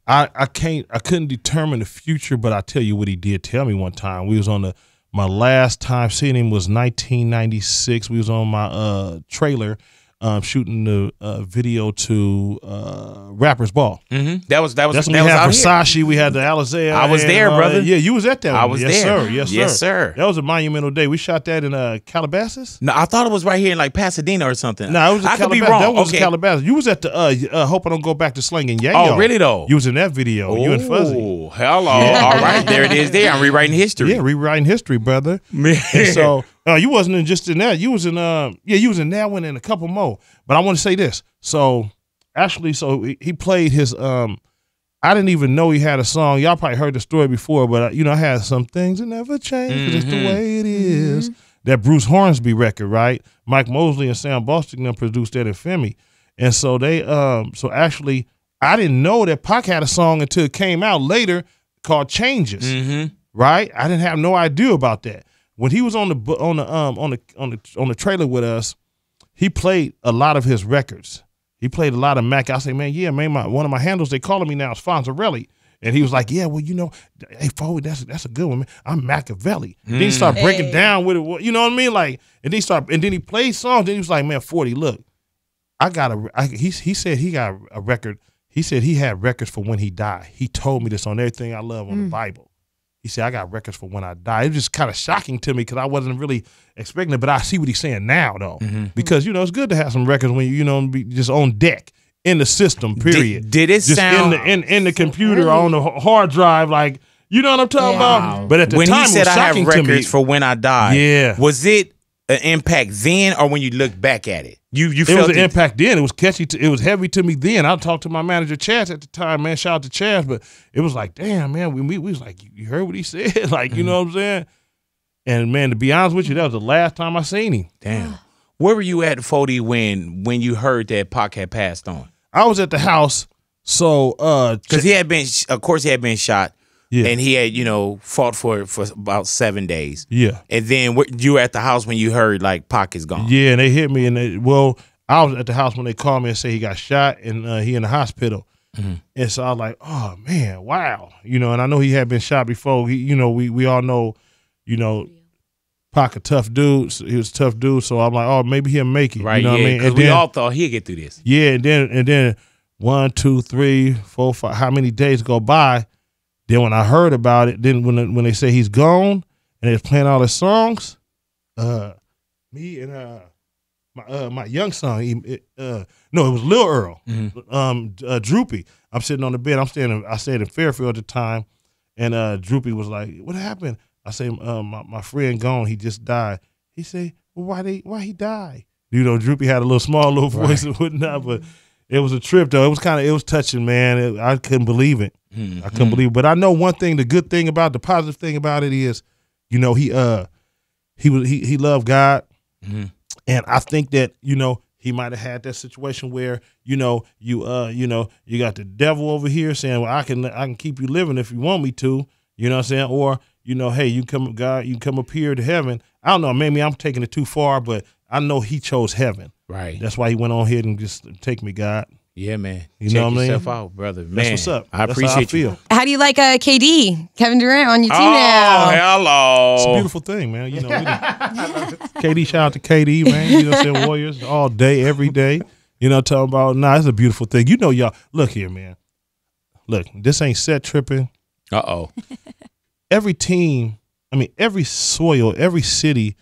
I, I can't I couldn't determine the future, but I tell you what he did tell me one time. We was on the my last time seeing him was 1996. We was on my uh trailer um shooting the uh, video to uh Rappers Ball. hmm That was that was That's when that we was had out here. Versace, we had the Alizé. I was there, brother. that. Yeah, you was at that I one. was yes, there. Sir. Yes, sir. Yes, sir. That was a monumental day. We shot that in uh Calabasas. No, I thought it was right here in like Pasadena or something. No, it was I could be wrong. That was okay. Calabasas. You was at the uh, uh Hope I Don't Go Back to Slinging Yeah. Oh, really though? You was in that video. You and Fuzzy. Oh, hello. All right, there it is. There, I'm rewriting history. Yeah, rewriting history, brother. So uh, you wasn't in just in that. You was in um yeah, you was in that one and a couple more. But I want to say this. So actually, so he played his um. I didn't even know he had a song. Y'all probably heard the story before, but uh, you know, I had some things that never change 'cause it's the way it is. That Bruce Hornsby record, right? Mike Mosley and Sam Bostic them produced that in Femi, and so they um. So actually, I didn't know that Pac had a song until it came out later called Changes Mm-hmm. right? I didn't have no idea about that. When he was on the on the um on the on the on the trailer with us, he played a lot of his records. He played a lot of Mac. I say, man, yeah, man, my one of my handles they calling me now is Fonzarelli. And he was like, "Yeah, well, you know, hey, forward, that's that's a good one, man. I'm Machiavelli." Then he started breaking Hey. down with it, you know what I mean? Like, and then he started, and then he played songs. Then he was like, "Man, forty, look, I got a." I, he he said he got a record. He said he had records for when he died. He told me this on everything I love on the Bible. He said I got records for when I die. It was just kind of shocking to me because I wasn't really expecting it. But I see what he's saying now, though, mm-hmm. because you know it's good to have some records when you you know be just on deck in the system. Period. did it just sound- in the in, in the computer on the hard drive? Like you know what I'm talking about? But at the when time, he said it was I have shocking to me. records for when I die, Yeah. was it an impact then or when you look back at it? You you It felt was an impact then. It was catchy. To, it was heavy to me then. I talked to my manager Chaz at the time, man. Shout out to Chaz, but it was like, damn, man. We we, we was like, you heard what he said, like you know what I'm saying? And man, to be honest with you, that was the last time I seen him. Damn. Where were you at, Fody, when when you heard that Pac had passed on? I was at the house, so uh, Because he had been, of course, he had been shot, Yeah. and he had you know fought for it for about seven days, yeah, and then wh- you were at the house when you heard like Pac is gone. yeah, and they hit me, and they, well, I was at the house when they called me and said he got shot and uh, he in the hospital. And so I was like, oh man, wow, you know. And I know he had been shot before. He, you know, we we all know, you know, Pac a tough dude. So he was a tough dude. So I'm like, oh, maybe he'll make it. Right, You know yeah, what I mean? because And we then- all thought he'd get through this. yeah, and then and then one, two, three, four, five. How many days go by? Then when I heard about it, then when when they say he's gone and they're playing all his songs, uh, me and uh my uh my young son, he, it, uh no, it was Lil Earl, um uh, Droopy. I'm sitting on the bed. I'm staying. In, I stayed in Fairfield at the time, and uh Droopy was like, "What happened?" I say, uh, my my friend gone. He just died." He said, "Well, why they why he died?" You know, Droopy had a little small little voice and whatnot, but it was a trip though. It was kind of it was touching, man. It- I couldn't believe it. I couldn't believe it. But I know one thing. The good thing about the positive thing about it is, you know, he uh he was he he loved God, and I think that you know he might have had that situation where you know you uh you know you got the devil over here saying, well, I can I can keep you living if you want me to. You know what I'm saying? Or you know, hey, you come God, you come up here to heaven. I don't know. Maybe I'm taking it too far, but I know he chose heaven. Right. That's why he went on ahead and just take me, God. Yeah, man. You Check know what I mean? yourself out, brother. Man, That's what's up. I That's appreciate how I you. feel. How do you like uh, KD, Kevin Durant, on your team Oh, now? hello. It's a beautiful thing, man. You know, KD, shout out to KD, man. You know what I'm saying? Warriors all day, every day. You know, talking about, nah, it's a beautiful thing. You know, y'all, look here, man. Look, this ain't set tripping. Uh oh. Every team, I mean, every soil, every city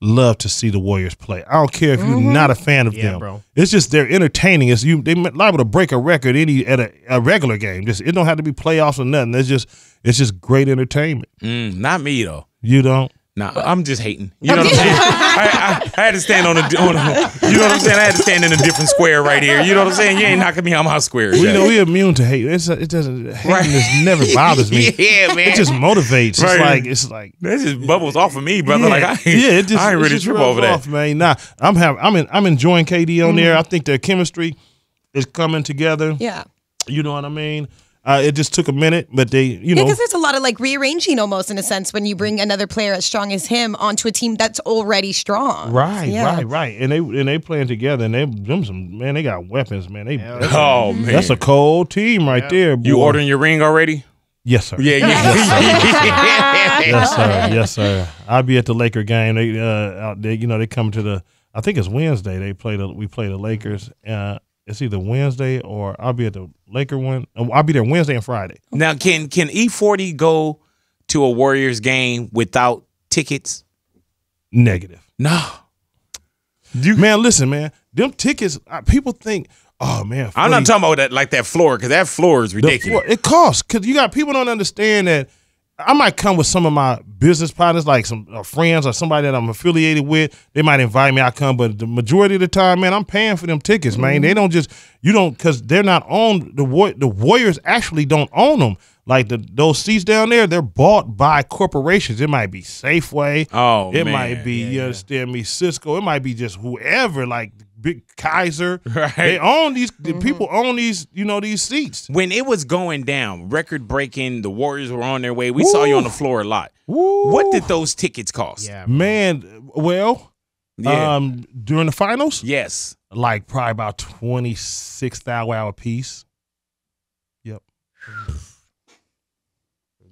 love to see the Warriors play. I don't care if you're not a fan of Yeah, them. bro. It's just they're entertaining. It's you they liable to break a record any at a, a regular game. Just it don't have to be playoffs or nothing. It's just it's just great entertainment. Mm, not me though. You don't. Nah, I'm just hating. You know what I'm saying? I, I, I had to stand on a, on a, you know what I'm saying? I had to stand in a different square right here. You know what I'm saying? You ain't knocking me out my square. We know we're immune to hate. It's, it doesn't hating Right. just never bothers me. yeah, man. It just motivates. Right. It's like it's like that just bubbles off of me, brother. yeah, Like I ain't, yeah, it just, I ain't it really just trip rubs over that. off, man. Nah, I'm having, I'm in, I'm enjoying KD on mm. there. I think their chemistry is coming together. Yeah. You know what I mean? Uh, it just took a minute, but they, you Yeah, know, because there's a lot of like rearranging almost in a sense when you bring another player as strong as him onto a team that's already strong. right, Yeah. right, right, and they and they playing together, and they them some man, they got weapons, man. They that's, Oh man, that's a cold team right there. you ordering your ring already? Yes, sir. Yeah, yeah. yes, sir. Yes, sir. I'll be at the Laker game. They uh out there, you know, they come to the I think it's Wednesday. They play the we play the Lakers. Uh it's either Wednesday or I'll be at the Laker one. uh, I'll be there Wednesday and Friday. now, can can E40 go to a Warriors game without tickets? Negative. No. You, Man, listen, man. Them tickets, people think, oh man, I'm not talking about that like that floor because that floor is ridiculous. floor- it costs because you got people don't understand that. I might come with some of my business partners, like some uh, friends or somebody that I'm affiliated with. They might invite me. I come, but the majority of the time, man, I'm paying for them tickets, man. They don't just you don't because they're not on the War- the Warriors actually don't own them. Like the those seats down there, they're bought by corporations. It might be Safeway. Oh, it man. might be you understand me, Cisco. It might be just whoever, like Big Kaiser. Right. They own these. The people own these. You know these seats. when it was going down, record breaking, the Warriors were on their way. We saw you on the floor a lot. What did those tickets cost? Yeah. Man, well, Yeah. um, during the finals, yes. like probably about twenty six thousand hour piece. Yep,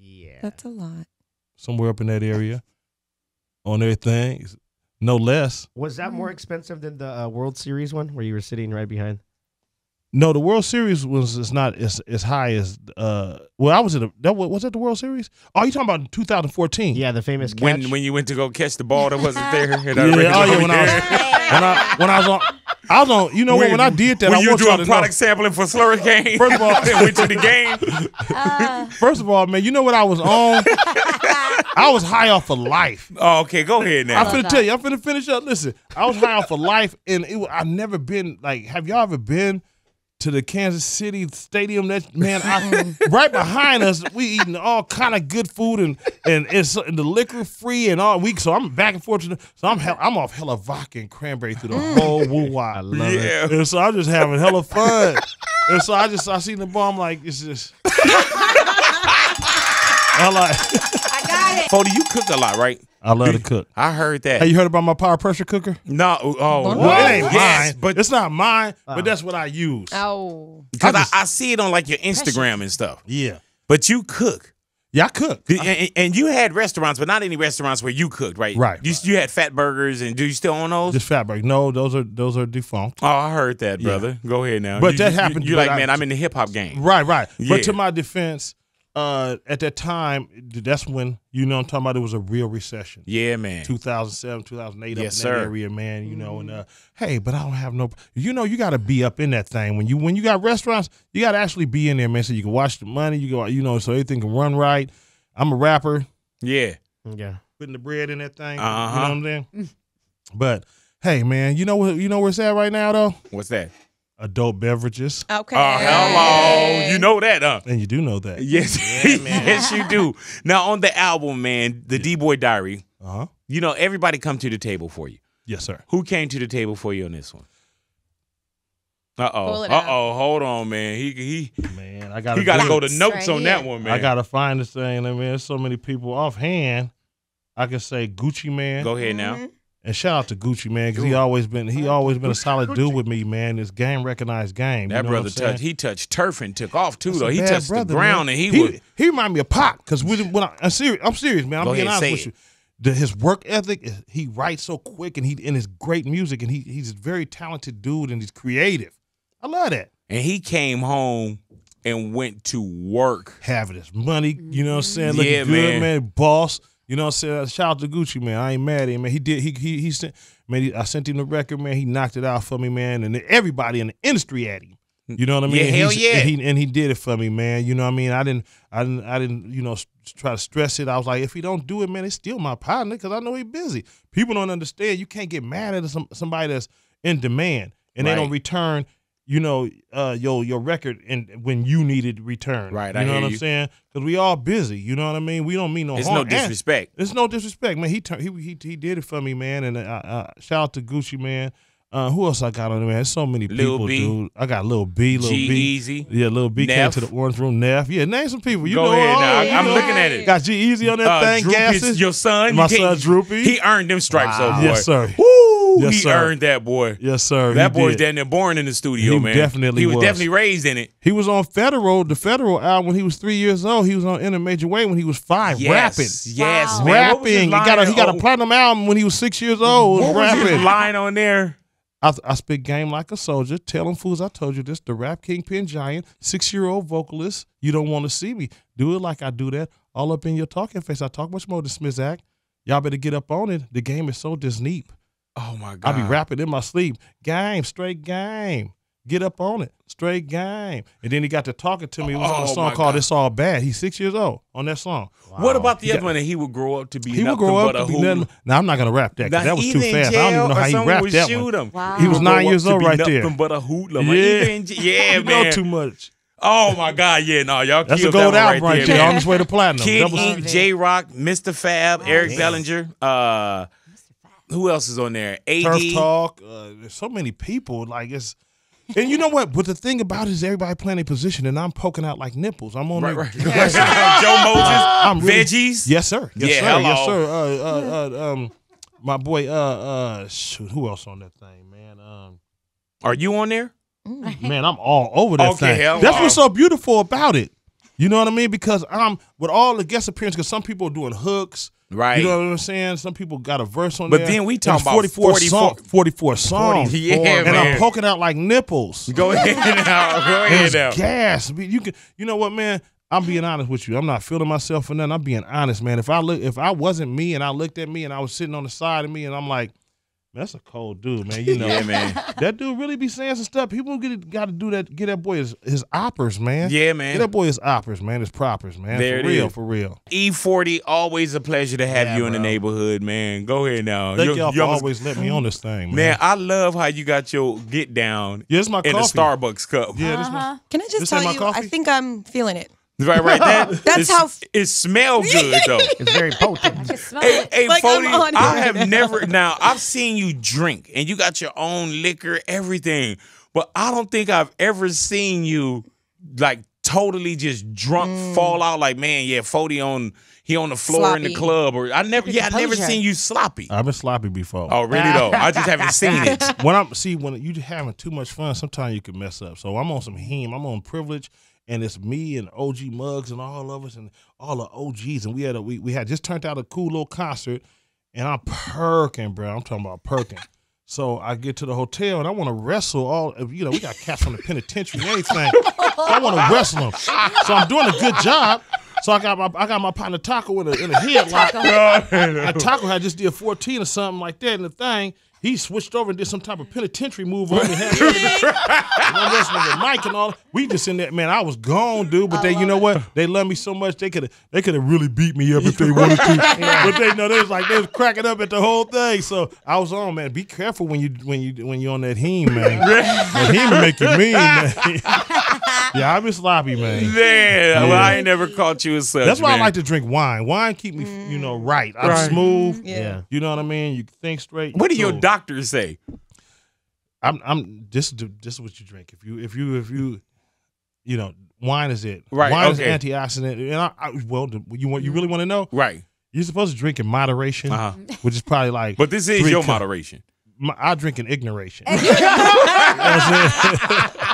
Yeah. That's a lot. somewhere up in that area, on everything, no less. Was that more expensive than the uh, World Series one where you were sitting right behind? No, the World Series was is not as as high as uh. Well, I was at a, that was, was that the World Series? Oh, you talking about 2014? Yeah, the famous catch. When when you went to go catch the ball that wasn't there. and Yeah, that record oh, yeah, when I was- When I when I was on, I was on. You know what? When I did that, when I you want y'all doing to know- product sampling for Sluricane, First of all- and went to the game. First of all, man, you know what I was on? I was high off of life. Oh, okay, go ahead now. I'm now. finna tell you. I'm finna finish up. Listen, I was high off of life, and it, I've never been like. Have y'all ever been to the Kansas City Stadium? That man, I, right behind us, we eating all kind of good food, and and it's and the liquor free and all week. So I'm back and forth. To the, so I'm hell, I'm off hella vodka and cranberry through the mm. whole woo I love Yeah. it. And so I'm just having hella fun. and so I just I seen the ball. I'm like, it's just. I like. Fody, you cook a lot, right? I love to cook. I heard that. Hey, you heard about my power pressure cooker? no, oh, Well, it ain't yes, mine, but it's not mine. but that's what I use. Oh. because I I, I see it on like your Instagram and stuff. Yeah, But you cook. yeah, I cook. And, and- and you had restaurants, but not any restaurants where you cooked, right? Right, You, right. you had Fatburgers, and do you still own those? Just Fatburger. No, those are those are defunct. oh, I heard that, brother. Go ahead now. But You- that you- happened, You, but like, I- man, I'm in the hip hop game. Right, right. Yeah. But to my defense, uh, at that time, that's when you know I'm talking about. It was a real recession. Yeah, man. 2007, 2008, Yes, up in sir. that area, man. You know, and uh, hey, but I don't have no. You know, you got to be up in that thing when you when you got restaurants. You got to actually be in there, man, so you can watch the money. You go, you know, so everything can run right. I'm a rapper. Yeah. yeah. putting the bread in that thing. Uh-huh. You know what I'm saying? but hey, man, you know what? You know where it's at right now, though. What's that? Adult beverages, Okay. Oh, hello. You know that, huh? and you do know that. Yes, yes, you do. Now on the album, man, the D Boy Diary. Uh huh. You know, everybody come to the table for you. Yes, sir. Who came to the table for you on this one? Uh oh. Uh oh. Hold on, man. He he Man, I got. he got to go to Right notes on that one, man. I gotta find this thing. I mean, there's so many people offhand. I can say Gucci Mane, Go ahead now. And shout out to Gucci Mane because he always been he always been a solid dude with me, man. This game recognized game. That you know brother what I'm touched. He touched turf and took off too, That's though. He touched brother, the ground man. and he, he was. he remind me of Pop because when I, I'm serious, I'm serious, man. I'm Go being ahead, say honest with it. you. The, his work ethic, he writes so quick and he and his great music, and he he's a very talented dude and he's creative. I love that. And he came home and went to work. Having his money, you know what I'm saying? Looking Yeah, good, man. man. Boss, You know what I'm saying? Shout out to Gucci, man. I ain't mad at him, man. He did. He he he sent. Man, he, I sent him the record, man. He knocked it out for me, man. And everybody in the industry at him. You know what I mean? Yeah, hell yeah. And he, and he did it for me, man. You know what I mean? I didn't, I didn't, I didn't, you know, try to stress it. I was like, if he don't do it, man, it's still my partner because I know he busy. People don't understand. You can't get mad at some somebody that's in demand and they don't return. You know, uh, your your record and when you needed return. Right, You I know what I'm you. saying? Because we all busy. You know what I mean? We don't mean no It's harm. no And- disrespect. it's no disrespect, man. He turned, he he he did it for me, man. And uh, uh, shout out to Gucci, man. Uh, who else I got on there, man? There's so many Lil people, B. dude. I got Lil B, Lil B. G-Eazy. Yeah, Lil B came to the Orange Room. Nef. Yeah, name some people. You Go know ahead all, now. you I'm know. looking at it. Got G-Eazy on that Uh, thing. Droopy, Gases. your son. My you can't- son Droopy. He earned them stripes, Wow. oh boy. Yes, sir. Woo! Yes, he sir. earned that boy. Yes, sir. That he boy's did. down there born in the studio, He man. definitely He was, was. definitely raised in it. He was on Federal, the Federal album when he was three years old. He was on In a Major Way when he was five, Yes, rapping. yes, Wow. man. What was his rapping. He got a he got a platinum album when he was six years old. What was his rapping. line on there? I, I spit game like a soldier. Tell them fools I told you this. The rap kingpin giant, six year old vocalist. You don't want to see me. Do it like I do that. All up in your talking face. I talk much more than Smith Act. Y'all better get up on it. The game is so disneep. Oh my god. I be rapping in my sleep. Game, straight game. Get up on it. Straight game. And then he got to talking to me. It was on Oh, a song called God. It's All Bad. He's six years old on that song. What about the He other got- one that he would grow up to be? He would grow up to be hoodlum? nothing. Now I'm not gonna rap that. 'cause Now, That was too fast. I don't even know how he someone rapped that shoot one. him. Wow. He was nine years old be right nothing there. But a hoodlum. Yeah. Either in yeah, you man. know too much. Oh my god, yeah, no, y'all That's a gold that one album right, right there. man. On his way to platinum. Kid Double Ink, C. J Rock, Mr. Fab, Eric Bellinger. Uh, who else is on there? AD. Turf Talk. Uh, there's so many people. Like it's. And you know what? But the thing about it is everybody playing a position, and I'm poking out like nipples. I'm on Right, there- right. Joe Moses. I'm really- Veggies. Yes, sir. Yes, Yeah, sir. Yes, sir. Uh, uh, uh, um, my boy. Uh, uh, shoot, who else on that thing, man? Um, Are you on there? man, I'm all over that Okay, thing. hell That's what's so beautiful about it. You know what I mean? Because I'm with all the guest appearances. Because some people are doing hooks. Right. You know what I'm saying? Some people got a verse on But there. But then we And talking about 44 44 song, 44 songs. yeah, and man. I'm poking out like nipples. Go ahead now. Go And ahead now. gas. You can. You know what, man? I'm being honest with you. I'm not feeling myself for nothing. I'm being honest, man. If I look, if I wasn't me, and I looked at me, and I was sitting on the side of me, and I'm like, that's a cold dude, man. You know, Yeah, man. that dude really be saying some stuff. People get it got to do that. Get that boy his his oppers, man. Yeah, man. Get that boy his oppers, man. His propers, man. There for it real, is. for real. E40, always a pleasure to have Yeah, you in the neighborhood, man. Go ahead now. Thank You- y'all you for always letting me on this thing, man. Man, I love how you got your get down yeah, it's my in a. Starbucks cup. Yeah, this my. Uh-huh. Can I just This tell you? coffee? I think I'm feeling it. Right, right. That, That's it's- how- it smells good though. It's very potent. I can smell Hey, it. hey Like, I'm Fody, on I it. have never now I've seen you drink and you got your own liquor, everything. But I don't think I've ever seen you like totally just drunk Mm. fall out like, man, yeah, Fody on he on the floor in the club or I never yeah, I never seen you sloppy. I've been sloppy before. Oh, really though? I just haven't seen it. when I'm see when you having too much fun, sometimes you can mess up. So I'm on some heme. I'm on privilege, and it's me and OG Mugs and all of us and all the OGs, and we had a we, we had just turned out a cool little concert, and I'm perking, bro. I'm talking about perking. So I get to the hotel and I want to wrestle all. You know, we got cats from the penitentiary and everything. So I want to wrestle them. So I'm doing a good job. So I got my I got my partner Taco in a in a headlock. And Taco had just did 14 or something like that in the thing. He switched over and did some type of penitentiary move on me. Had me and I'm wrestling with Mike and all. We just in there, man. I was gone, dude. But they, you know what? They love me so much. They could have, they could have really beat me up if they wanted to. But they know they was like they was cracking up at the whole thing. So I was on, man. Be careful when you when you when you on that heme, man. that heme make you mean, man. yeah, I be sloppy, man. Man, well, I ain't never caught you as such. That's why man. I like to drink wine. Wine keep me, you know, right. I'm Right. smooth. Yeah. You know what I mean? You think straight. What do your doctors say? I'm I'm this is this is what you drink. If you if you if you you know, wine is it. Right, Wine okay. is antioxidant. And I, I well you want you really want to know? Right. You're supposed to drink in moderation, Uh-huh. which is probably like But this is your moderation. my, I drink in ignoration. you know I'm?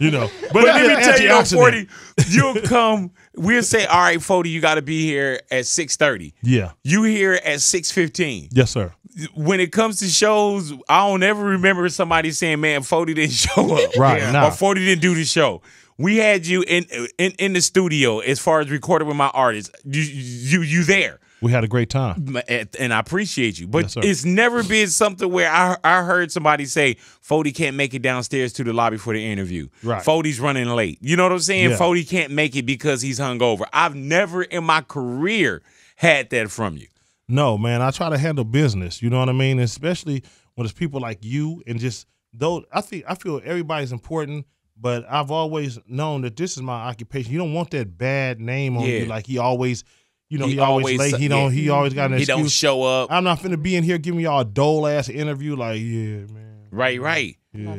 you know, but, But it let me tell you, though. Forty, you'll come. We'll say, all right, Forty, you got to be here at six thirty. Yeah. You here at six fifteen. Yes, sir. When it comes to shows, I don't ever remember somebody saying, "Man, Forty didn't show up." Right, Or nah. Forty didn't do the show. We had you in in in the studio as far as recording with my artists. You you you there. We had a great time. And I appreciate you. But Yes, it's never been something where I I heard somebody say Fody can't make it downstairs to the lobby for the interview. Right. Fody's running late. You know what I'm saying? Yeah. Fody can't make it because he's hungover. I've never in my career had that from you. No, man, I try to handle business. You know what I mean? Especially when it's people like you and just though I think I feel everybody's important, but I've always known that this is my occupation. You don't want that bad name on Yeah. you, like he always, you know, He he, always, always- late. He don't. yeah. He always got an He excuse. don't show up. I'm not finna be in here giving y'all a dole ass interview. Like, yeah, man. right, right. Yeah, Love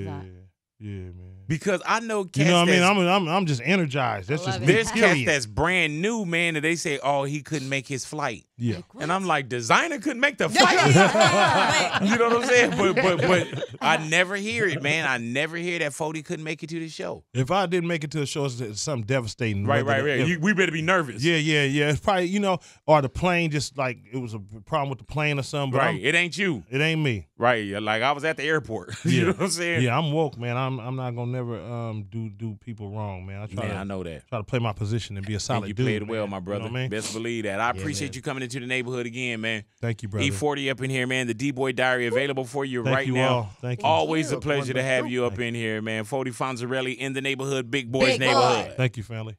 yeah, man. Because I know cats You know what I mean? I'm, I'm I'm just energized. That's just love me. it. there's cats that's brand new, man, That they say, "Oh, he couldn't make his flight," yeah. and I'm like, "Designer couldn't make the flight." you know what I'm saying? But but but I never hear it, man. I never hear that Fody couldn't make it to the show. If I didn't make it to the show, it's, it's something devastating. Right, right, right. if- You, we better be nervous. Yeah, yeah, yeah. It's probably you know, or the plane just like it was a problem with the plane or something. But Right. I'm- It ain't you. it ain't me. Right. Yeah, Like I was at the airport. you Yeah. know what I'm saying? Yeah, I'm woke, man. I'm I'm not gonna never um do do people wrong, man. I try Man, to I know that. try to play my position and be a solid And you dude. played well, man. my You know brother. what I mean? Best believe that. I appreciate man. you coming into the neighborhood again, man. Thank you, brother. E40 up in here, man. The D Boy Diary available for you Thank right you now. all. Thank you. Always a you. pleasure to have you up Thank in here, man. Fody Fonzarelli in the neighborhood, Big Boys Big boy. neighborhood. Thank you, family.